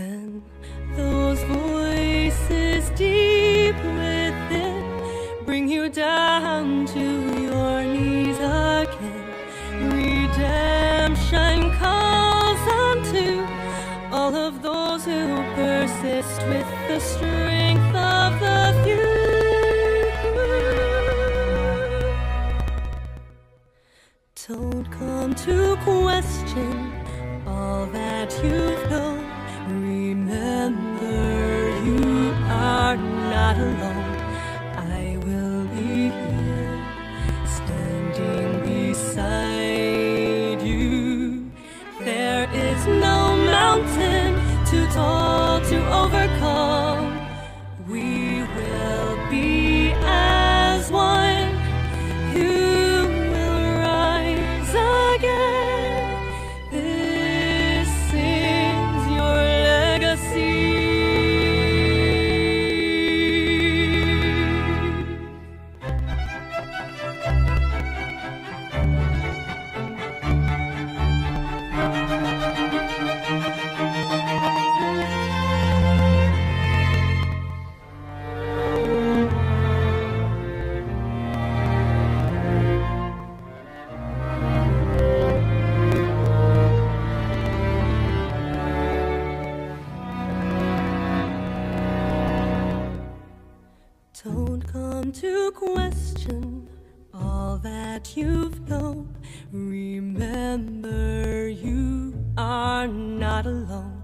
When those voices deep within bring you down to your knees again, redemption calls unto all of those who persist with the strength of the few. Don't come to question all that you've alone. Don't come to question all that you've known. Remember, you are not alone.